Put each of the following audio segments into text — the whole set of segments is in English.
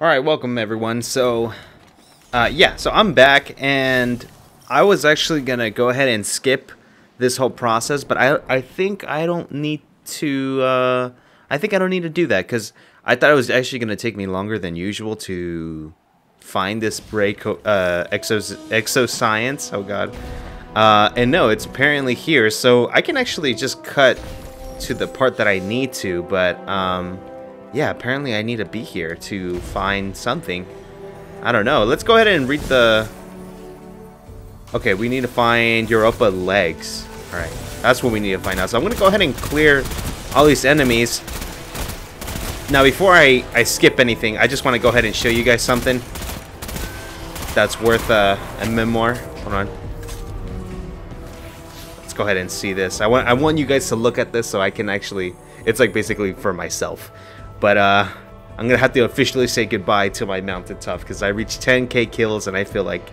Alright, welcome everyone. So, uh, yeah, so I'm back, and I was actually gonna go ahead and skip this whole process, but I, I think I don't need to, uh, I think I don't need to do that, because I thought it was actually gonna take me longer than usual to find this break, uh, exos, exoscience, oh god. Uh, and no, it's apparently here, so I can actually just cut to the part that I need to, but, um, yeah, apparently I need to be here to find something. I don't know. Let's go ahead and read the... Okay, we need to find Europa legs. Alright, that's what we need to find out. So I'm going to go ahead and clear all these enemies. Now, before I, I skip anything, I just want to go ahead and show you guys something that's worth uh, a memoir. Hold on Let's go ahead and see this. I want I want you guys to look at this so I can actually it's like basically for myself. But uh I'm gonna have to officially say goodbye to my Mountaintop because I reached 10k kills and I feel like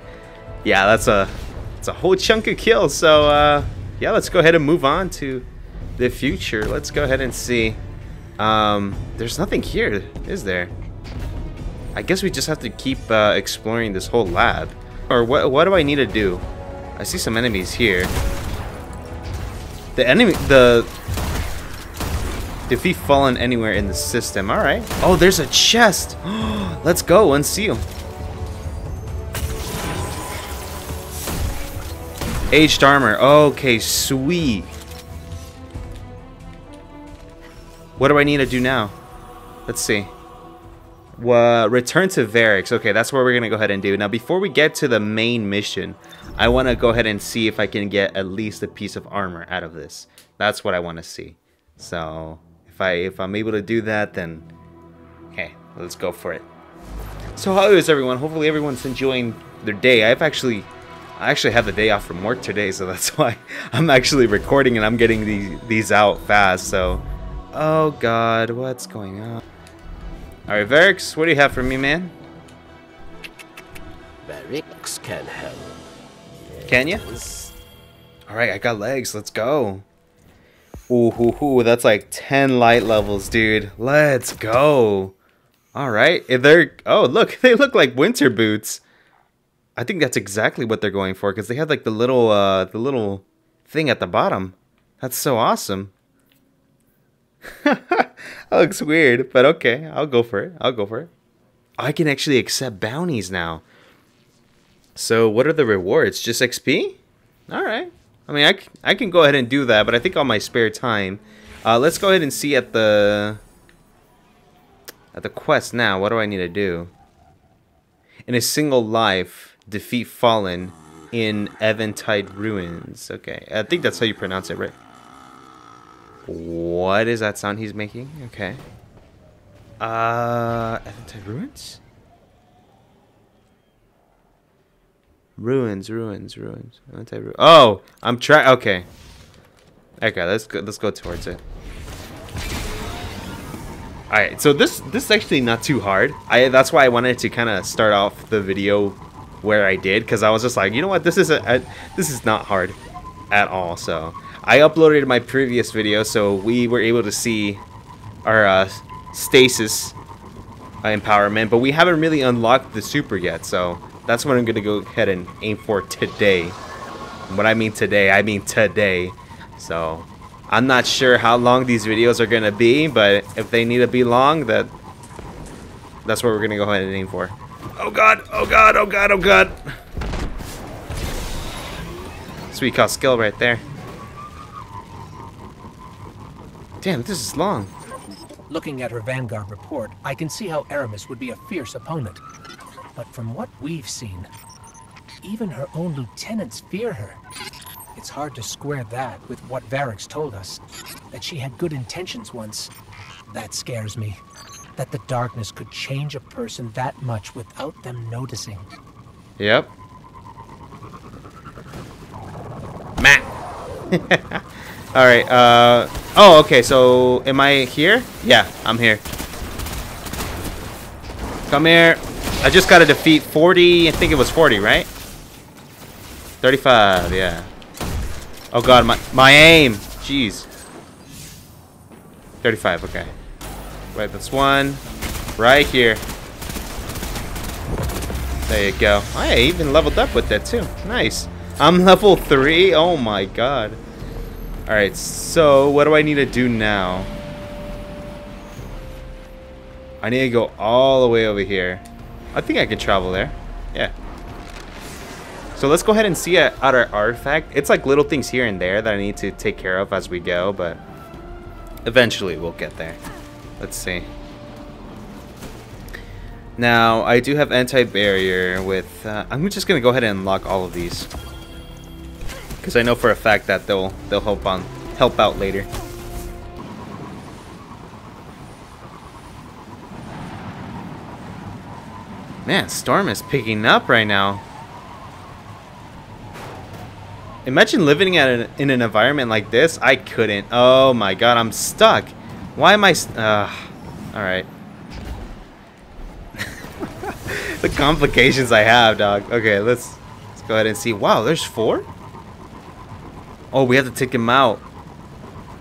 yeah that's a it's a whole chunk of kills. So uh yeah let's go ahead and move on to the future. Let's go ahead and see. Um there's nothing here, is there? I guess we just have to keep uh, exploring this whole lab. Or what what do I need to do? I see some enemies here. The enemy, the defeat fallen anywhere in the system. All right. Oh, there's a chest. Let's go unseal. Aged armor. Okay, sweet. What do I need to do now? Let's see. Uh, return to Variks. Okay, that's what we're going to go ahead and do. Now, before we get to the main mission, I want to go ahead and see if I can get at least a piece of armor out of this. That's what I want to see. So, I, if I'm able to do that, then... Okay, let's go for it. So how is everyone? Hopefully everyone's enjoying their day. I've actually... I actually have the day off from work today, so that's why I'm actually recording and I'm getting these, these out fast, so... Oh god, what's going on? Alright, Variks, what do you have for me, man? Variks can help. Can you? Alright, I got legs. Let's go. Ooh, hoo, hoo. That's like 10 light levels, dude. Let's go. Alright. If they're... Oh, look. They look like winter boots. I think that's exactly what they're going for because they have like the little, uh, the little thing at the bottom. That's so awesome. that looks weird, but okay. I'll go for it. I'll go for it. I can actually accept bounties now. So what are the rewards? Just XP? Alright. I mean, I, I can go ahead and do that, but I think on my spare time. Uh, let's go ahead and see at the... At the quest now. What do I need to do? In a single life, defeat Fallen in Eventide Ruins. Okay, I think that's how you pronounce it, right? What is that sound he's making? Okay. Uh, Eventide Ruins? Ruins, ruins, ruins. Anti oh, I'm trying. Okay. Okay, let's go. Let's go towards it. All right, so this this is actually not too hard. I that's why I wanted to kind of start off the video where I did because I was just like, you know what, this is a, a this is not hard at all. So I uploaded my previous video, so we were able to see our uh, stasis empowerment, but we haven't really unlocked the super yet. So that's what I'm going to go ahead and aim for today. What I mean today, I mean today. So, I'm not sure how long these videos are going to be, but if they need to be long, that that's what we're going to go ahead and aim for. Oh god, oh god, oh god, oh god. Sweet call skill right there. Damn, this is long. Looking at her Vanguard report, I can see how Eramis would be a fierce opponent. But from what we've seen, even her own lieutenants fear her. It's hard to square that with what Variks told us, that she had good intentions once. That scares me. That the darkness could change a person that much without them noticing. Yep. Matt. Alright, uh... Oh, okay, so am I here? Yeah, I'm here. Come here. I just got to defeat 40, I think it was 40, right? 35, yeah. Oh god, my, my aim! Jeez. 35, okay. Right, that's one. Right here. There you go. I even leveled up with that too. Nice. I'm level 3? Oh my god. Alright, so what do I need to do now? I need to go all the way over here. I think I could travel there. Yeah. So let's go ahead and see out our artifact. It's like little things here and there that I need to take care of as we go, but eventually we'll get there. Let's see. Now, I do have anti-barrier with... Uh, I'm just going to go ahead and unlock all of these. Because I know for a fact that they'll they'll help on help out later. Man, storm is picking up right now. Imagine living at an, in an environment like this. I couldn't. Oh my god, I'm stuck. Why am I... Uh, Alright. the complications I have, dog. Okay, let's, let's go ahead and see. Wow, there's four? Oh, we have to take him out.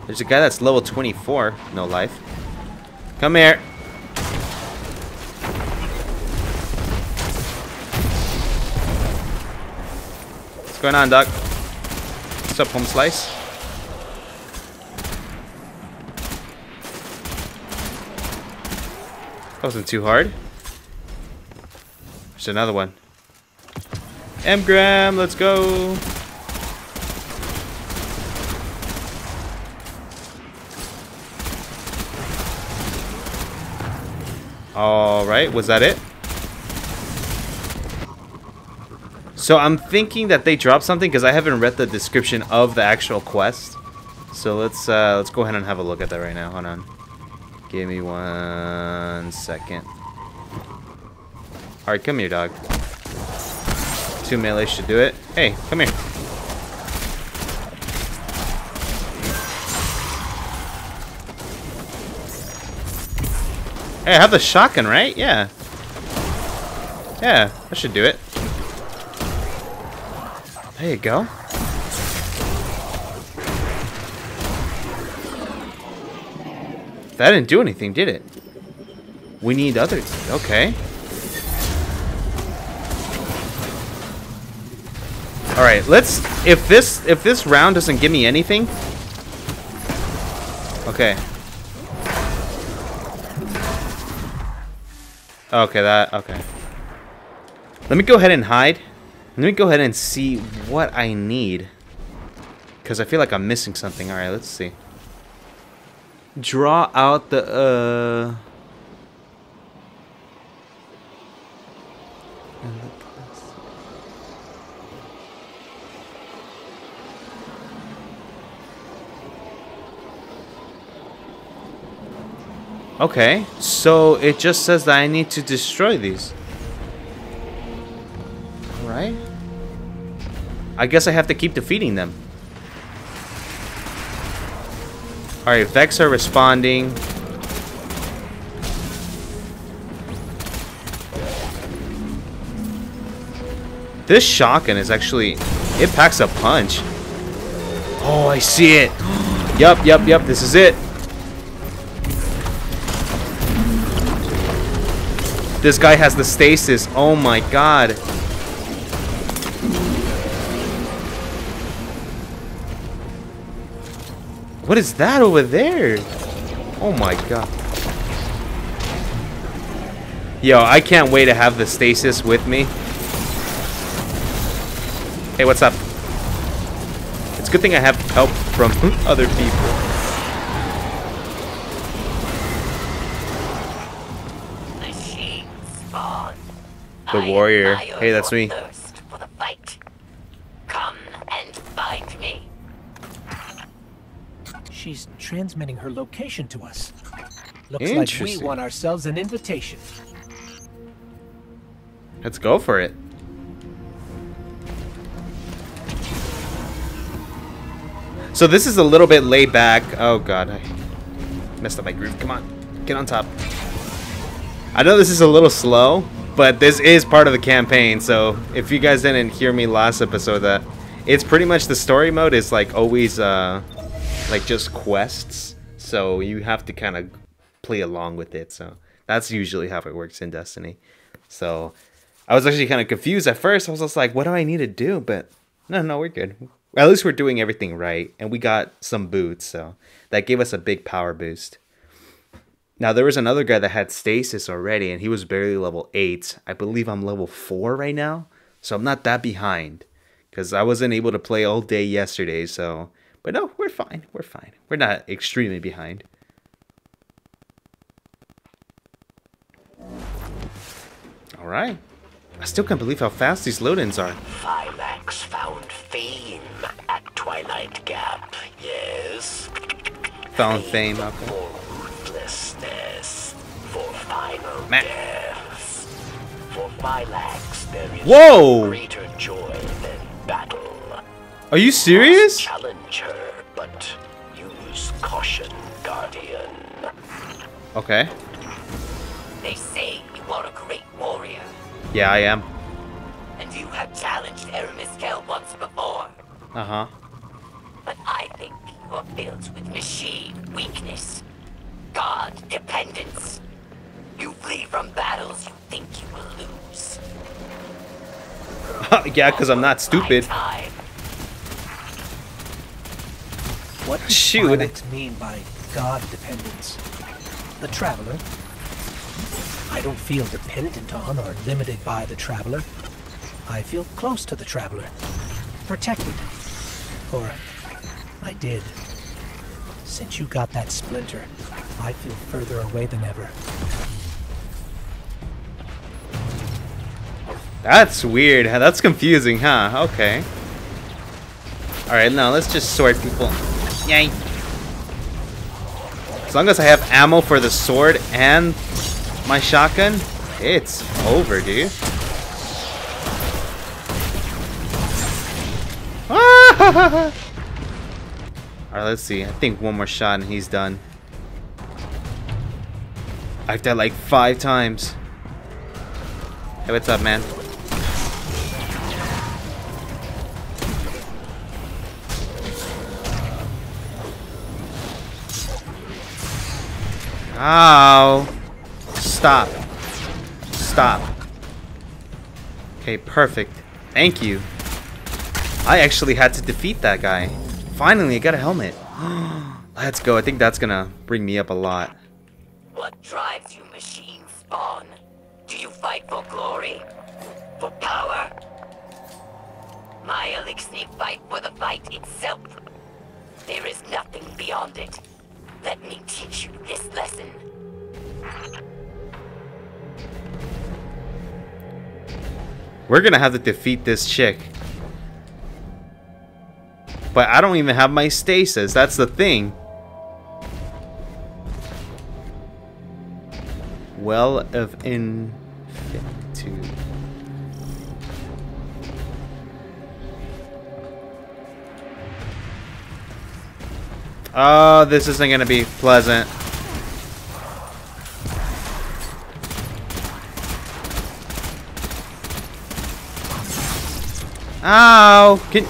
There's a guy that's level 24. No life. Come here. Going on, Doc? What's up, home slice? That wasn't too hard. There's another one. Engram, let's go. Alright, was that it? So I'm thinking that they dropped something because I haven't read the description of the actual quest. So let's uh, let's go ahead and have a look at that right now. Hold on. Give me one second. Alright, come here, dog. Two melee should do it. Hey, come here. Hey, I have the shotgun, right? Yeah. Yeah, that should do it. There you go. That didn't do anything, did it? We need others. Okay. All right, let's. If this if this round doesn't give me anything. Okay. Okay, that okay. Let me go ahead and hide. Let me go ahead and see what I need. Because I feel like I'm missing something. Alright, let's see. Draw out the, uh... Okay, so it just says that I need to destroy these. Alright. I guess I have to keep defeating them. Alright, Vex are responding. This shotgun is actually... It packs a punch. Oh, I see it. yup, yup, yup. This is it. This guy has the stasis. Oh my god. What is that over there? Oh my god. Yo, I can't wait to have the stasis with me. Hey, what's up? It's a good thing I have help from other people. The warrior. Hey, that's me. She's transmitting her location to us. Looks like we won ourselves an invitation. Let's go for it. So this is a little bit laid back. Oh god, I messed up my groove. Come on, get on top. I know this is a little slow, but this is part of the campaign. So if you guys didn't hear me last episode, that it's pretty much the story mode is like always uh, like just quests. So you have to kind of play along with it. So that's usually how it works in Destiny. So I was actually kind of confused at first. I was just like, what do I need to do? But no, no, we're good. At least we're doing everything right. And we got some boots, so that gave us a big power boost. Now, there was another guy that had stasis already, and he was barely level 8. I believe I'm level 4 right now, so I'm not that behind. Because I wasn't able to play all day yesterday, so... But no, we're fine. We're fine. We're not extremely behind. Alright. I still can't believe how fast these load-ins are. Phylaks found fame at Twilight Gap, yes? Found fame, okay. For ruthlessness, for final Man. For Phylaks, there is Whoa! greater joy than battle. Are you serious? Okay. They say you are a great warrior, Yeah, I am. and you have challenged Eramis Kell once before. Uh-huh. But I think you are filled with machine weakness, god dependence. You flee from battles you think you will lose. yeah, because I'm not stupid. What does Shoot. Mean by god dependence? The Traveler? I don't feel dependent on or limited by the Traveler. I feel close to the Traveler. Protected. Or I did. Since you got that splinter, I feel further away than ever. That's weird. That's confusing, huh? Okay. Alright, now let's just sort people. Yay. As long as I have ammo for the sword and my shotgun, it's over, dude. Alright, let's see. I think one more shot and he's done. I've died like five times. Hey, what's up, man? Ow! Stop. Stop. Okay, perfect. Thank you. I actually had to defeat that guy. Finally, I got a helmet. Let's go. I think that's gonna bring me up a lot. What drives you, machine spawn? Do you fight for glory? For power? My Elixir fight for the fight itself. There is nothing beyond it. Let me teach you this lesson. We're gonna have to defeat this chick. But I don't even have my stasis. That's the thing. Well of Infinitude. Oh, this isn't gonna be pleasant. Ow! Can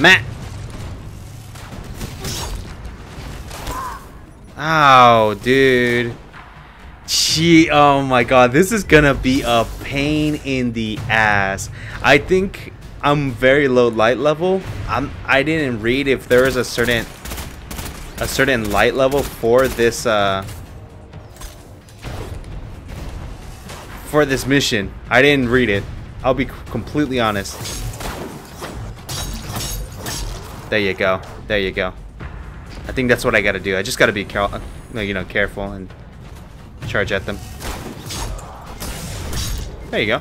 Matt. Ow, dude. Gee, oh my god, this is gonna be a pain in the ass. I think I'm very low light level. I'm I didn't read if there is a certain a certain light level for this uh for this mission. I didn't read it. I'll be completely honest. There you go. There you go. I think that's what I gotta do. I just gotta be, uh, you know, careful and charge at them. There you go.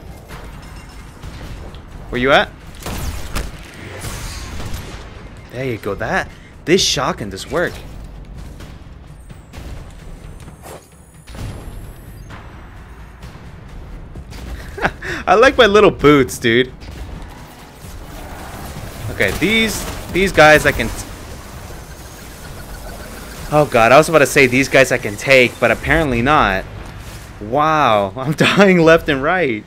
Where you at? There you go. That this shotgun does work. I like my little boots, dude. Okay, these these guys I can. oh god, I was about to say these guys I can take, but apparently not. Wow, I'm dying left and right.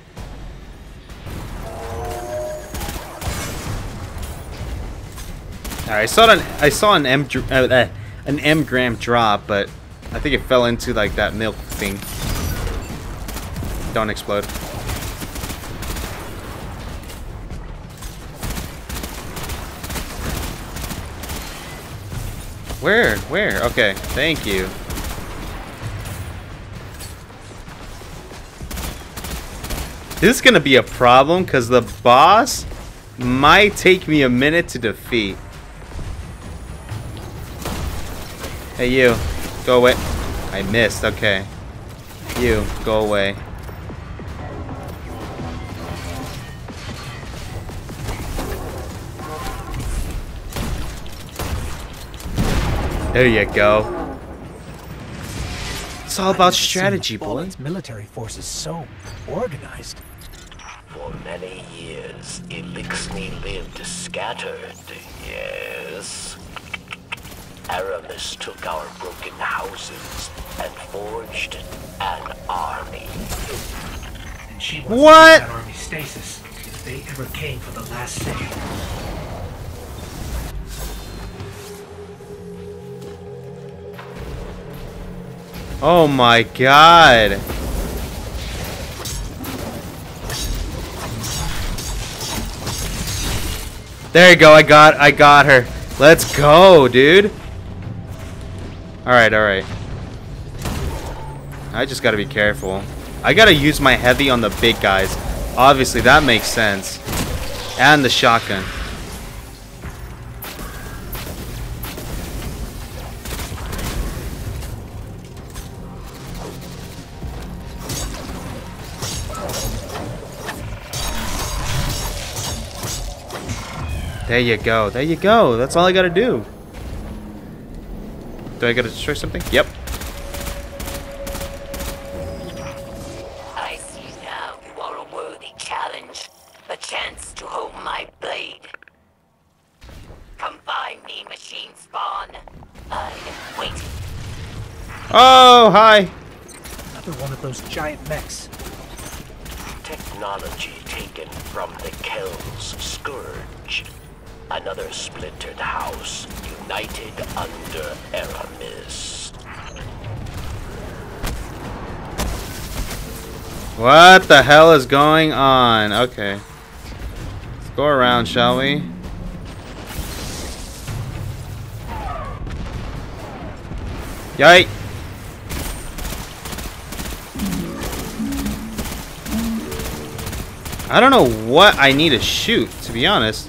Alright, I saw an I saw an M uh, uh, an engram drop, but I think it fell into like that milk thing. Don't explode. Where? Where? Okay, thank you. This is gonna be a problem because the boss might take me a minute to defeat. Hey you, go away. I missed, okay. You, go away. There you go. It's all about strategy, boy. Fallen's military force is so organized. For many years, Eliksni lived scattered, yes. Eramis took our broken houses and forged an army. And she was What? that army stasis if they ever came for the last city. Oh my god. There you go. I got I got her. Let's go, dude. All right, all right. I just got to be careful. I got to use my heavy on the big guys. Obviously, that makes sense. And the shotgun. There you go. There you go. That's all I gotta do. Do I gotta destroy something? Yep. I see now you are a worthy challenge. A chance to hold my blade. Come find me, machine spawn. I am waiting. Oh, hi. Another one of those giant mechs. Technology taken from the Kells Scourge. Another splintered house, united under Eramis. What the hell is going on? Okay. Let's go around, shall we? Yike! I don't know what I need to shoot, to be honest.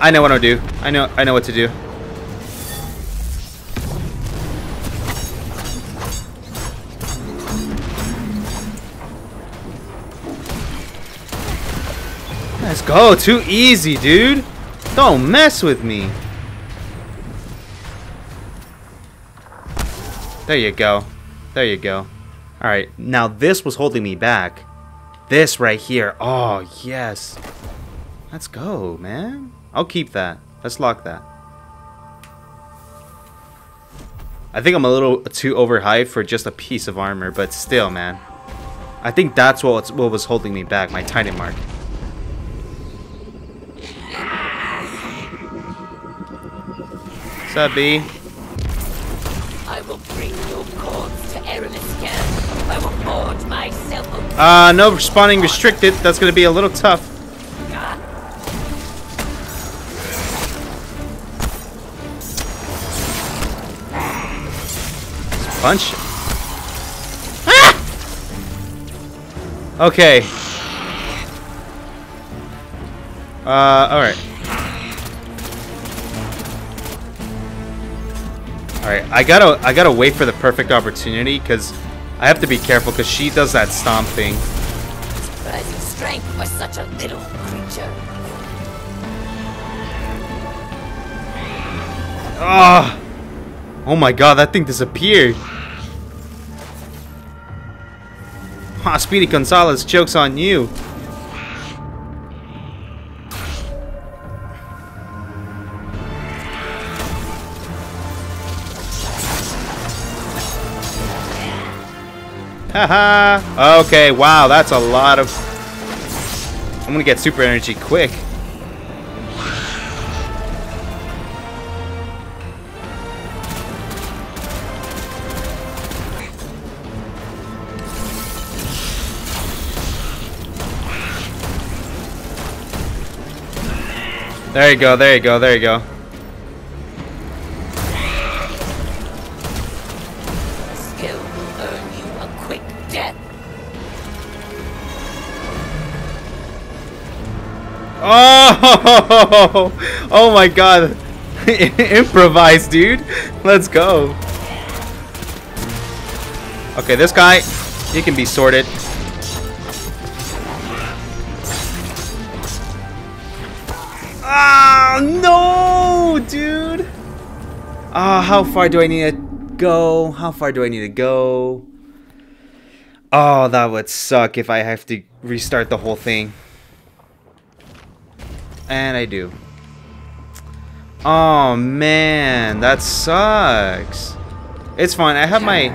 I know what to do. I know I know what to do. Let's go. Too easy, dude. Don't mess with me. There you go. There you go. Alright, now this was holding me back. This right here. Oh, yes. Let's go, man. I'll keep that. Let's lock that. I think I'm a little too overhyped for just a piece of armor, but still, man. I think that's what, what was holding me back, my Titan mark. What's up, B? I will bring your corpse to again. I will forge myself a Uh, no spawning restricted. That's gonna be a little tough. Punch. Ah! Okay. Uh, alright. Alright, I gotta I gotta wait for the perfect opportunity because I have to be careful because she does that stomp thing. surprising strength for such a little creature. Ah! Oh my god, that thing disappeared. Ha, Speedy Gonzalez, joke's on you. Haha. okay, wow, that's a lot of... I'm gonna get super energy quick. There you go, there you go, there you go. Oh! Oh my god. Improvise, dude. Let's go. Okay, this guy, he can be sorted. Ah, no, dude. Ah, how far do I need to go? How far do I need to go? Oh, that would suck if I have to restart the whole thing. And I do. Oh man, that sucks. It's fine. I have my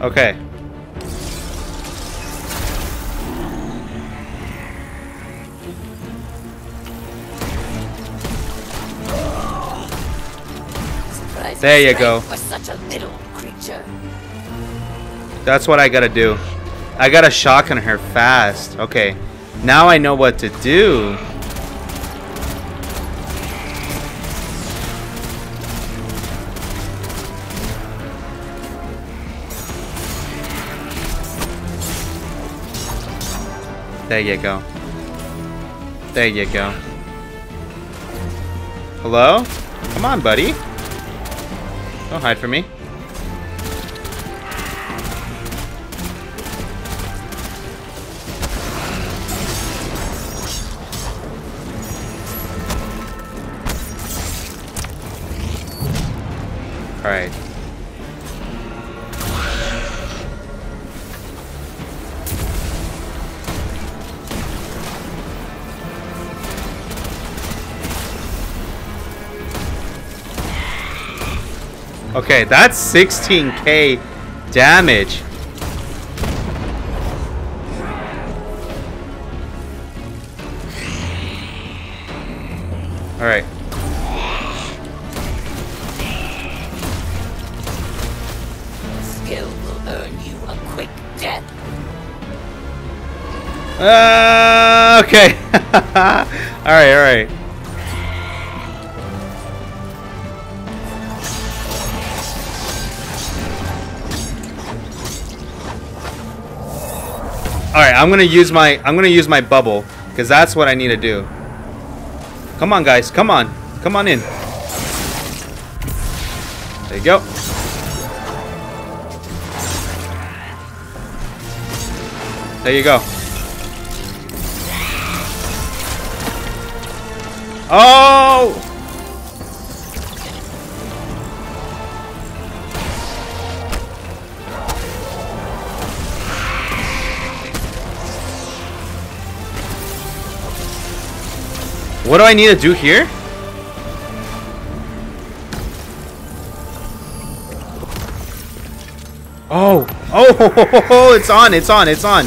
Okay. There you go. Such a little creature. That's what I gotta do. I gotta shotgun her fast. Okay. Now I know what to do. There you go. There you go. Hello? Come on, buddy. Don't hide from me. Alright. Okay, that's 16k damage. Alright. Skill will earn you a quick death. Uh, okay. alright, alright. I'm gonna use my I'm gonna use my bubble, because that's what I need to do. Come on guys, come on. Come on in. There you go. There you go. Oh! What do I need to do here? Oh, oh, it's on, it's on, it's on.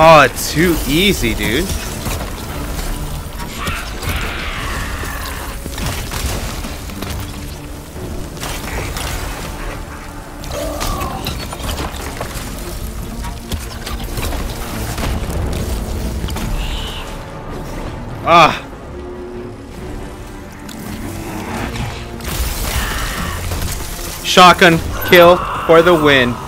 Oh, too easy, dude. Ah. Shotgun kill for the win.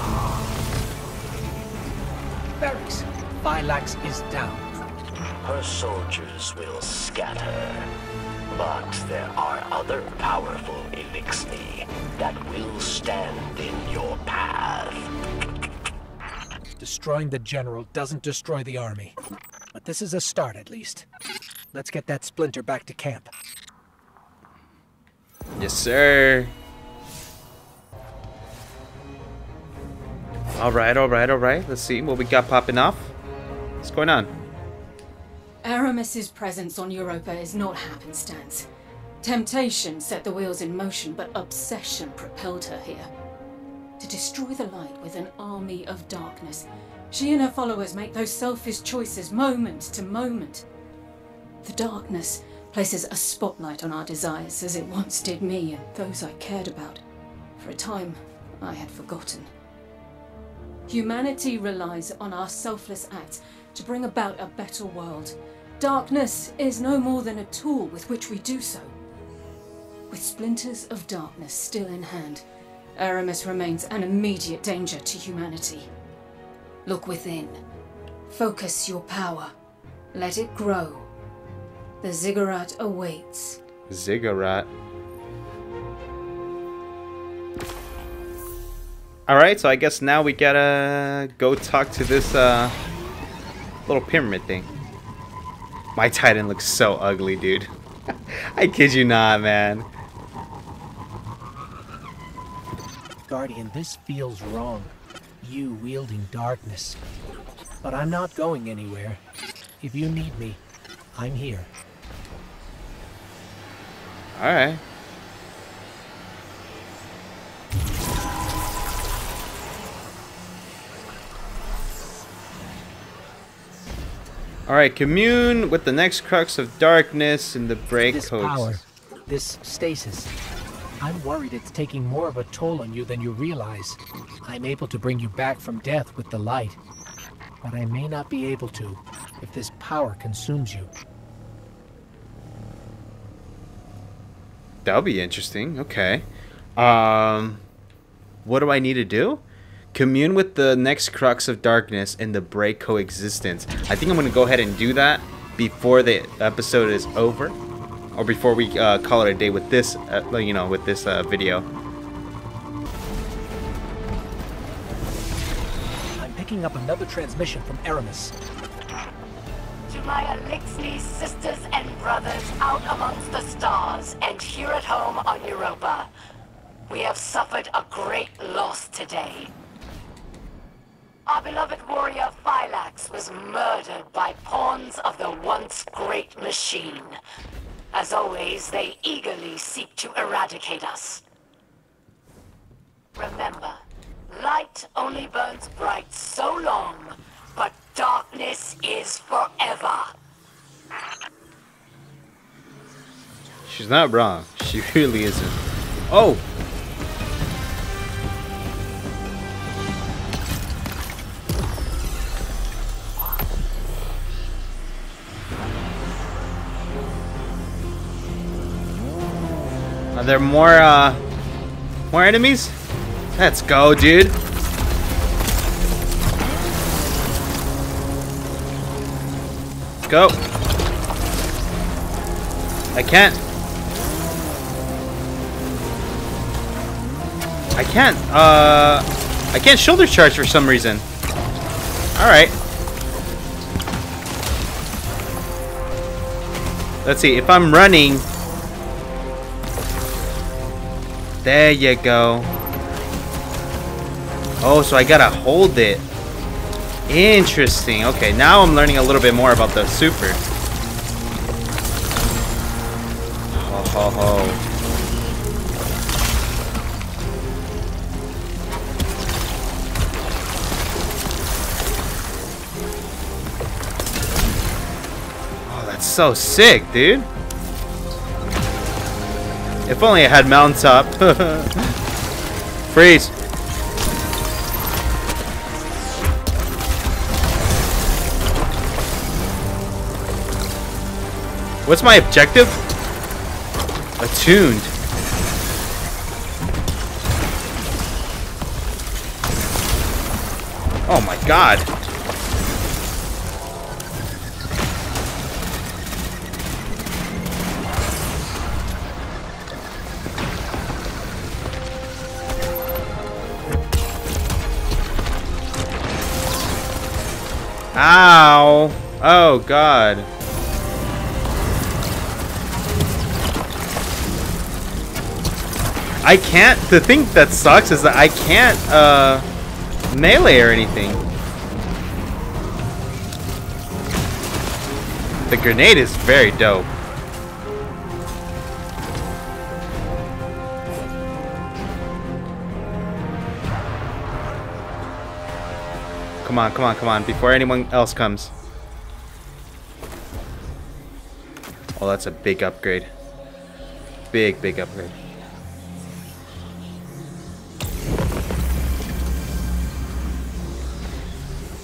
Destroying the general doesn't destroy the army. But this is a start, at least. Let's get that splinter back to camp. Yes, sir. All right, all right, all right. Let's see what we got popping off. What's going on? Eramis's presence on Europa is not happenstance. Temptation set the wheels in motion, but obsession propelled her here. To destroy the light with an army of darkness, she and her followers make those selfish choices moment to moment. The darkness places a spotlight on our desires as it once did me and those I cared about. For a time, I had forgotten. Humanity relies on our selfless acts to bring about a better world. Darkness is no more than a tool with which we do so. With splinters of darkness still in hand, Eramis remains an immediate danger to humanity. Look within. Focus your power. Let it grow. The ziggurat awaits. Ziggurat. Alright, so I guess now we gotta go talk to this uh, little pyramid thing. My Titan looks so ugly, dude. I kid you not, man. Guardian, this feels wrong. You wielding darkness. But I'm not going anywhere. If you need me, I'm here. Alright. Alright, commune with the next crux of darkness in the break This power, this stasis. I'm worried it's taking more of a toll on you than you realize. I'm able to bring you back from death with the light. But I may not be able to if this power consumes you. That'll be interesting. Okay. Um, what do I need to do? Commune with the next crux of darkness and the Bray Exoscience. I think I'm gonna go ahead and do that before the episode is over, or before we uh, call it a day with this, uh, you know, with this uh, video. I'm picking up another transmission from Eramis. To my Eliksni sisters and brothers out amongst the stars and here at home on Europa, we have suffered a great loss today. Our beloved warrior Phylaks was murdered by pawns of the once great machine. As always, they eagerly seek to eradicate us. Remember, light only burns bright so long, but darkness is forever. She's not wrong. She really isn't. Oh! Are there more, uh, more enemies? Let's go, dude. Go. I can't. I can't, uh, I can't shoulder charge for some reason. Alright. Let's see, if I'm running... There you go. Oh, so I gotta hold it. Interesting. Okay, now I'm learning a little bit more about the super. Ho ho ho. Oh, that's so sick, dude. If only I had mountaintop. Freeze. What's my objective? Attuned. Oh my god. Ow! Oh, God. I can't... The thing that sucks is that I can't, uh... Melee or anything. The grenade is very dope. Come on, come on, come on, before anyone else comes. Oh, that's a big upgrade. Big, big upgrade.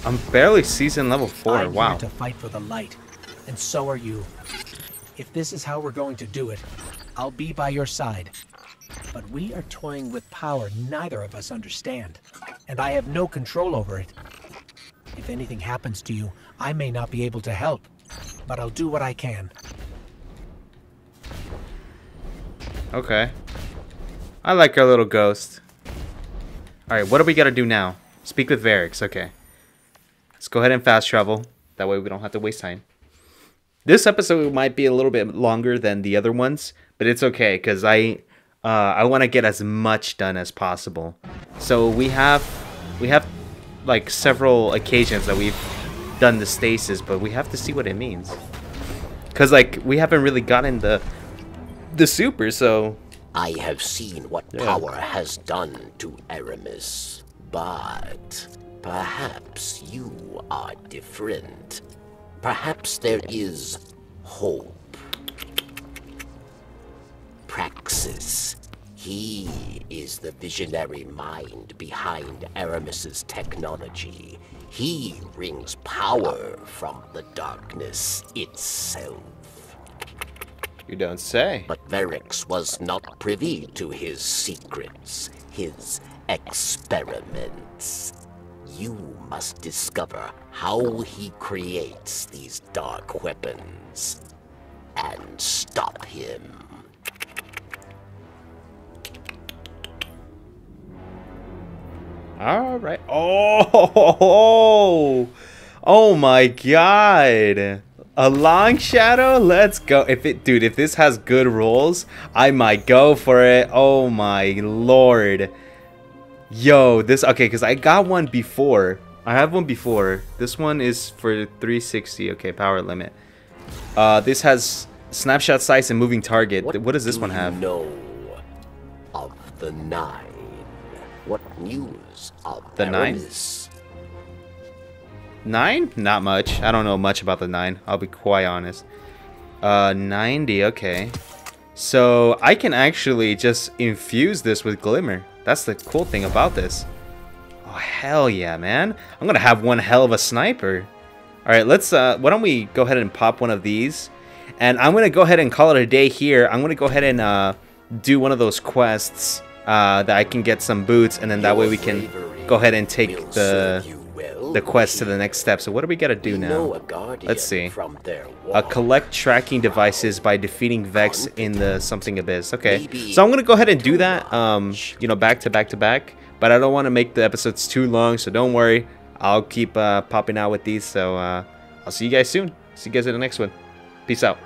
I'm barely season level 4, I'm wow. to fight for the light, and so are you. If this is how we're going to do it, I'll be by your side. But we are toying with power neither of us understand, and I have no control over it. If anything happens to you, I may not be able to help, but I'll do what I can. Okay. I like our little ghost. Alright, what do we gotta do now? Speak with Variks, okay. Let's go ahead and fast travel. That way we don't have to waste time. This episode might be a little bit longer than the other ones, but it's okay because I uh, I want to get as much done as possible. So we have we have like several occasions that we've done the stasis, but we have to see what it means. Cause like we haven't really gotten the the super, so I have seen what Yeah. power has done to Eramis, but perhaps you are different. Perhaps there is hope. Praksis. He is the visionary mind behind Eramis's technology. He wrings power from the darkness itself. you don't say. But Variks was not privy to his secrets, his experiments. You must discover how he creates these dark weapons and stop him. All right. Oh, oh my God! A long shadow. Let's go. If it, dude, if this has good rolls, I might go for it. Oh my lord. Yo, this okay? Because I got one before. I have one before. This one is for 360. Okay, power limit. Uh, this has snapshot size and moving target. What, does this do one have? No, of the Nine? What news of The Nine? Nine? Not much. I don't know much about the nine. I'll be quite honest. Uh, 90. Okay. So I can actually just infuse this with glimmer. That's the cool thing about this. Oh hell yeah, man! I'm gonna have one hell of a sniper. All right, let's. Uh, why don't we go ahead and pop one of these? And I'm gonna go ahead and call it a day here. I'm gonna go ahead and uh, do one of those quests uh, that I can get some boots, and then that way we can go ahead and take the the quest to the next step. So what do we gotta do now? Let's see. Uh, collect tracking devices by defeating Vex in the something abyss. Okay, so I'm gonna go ahead and do that. Um, you know, back to back to back. But I don't want to make the episodes too long, so don't worry. I'll keep uh, popping out with these. So uh, I'll see you guys soon. See you guys in the next one. Peace out.